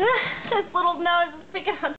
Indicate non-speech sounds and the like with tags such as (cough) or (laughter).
(laughs) His little nose is picking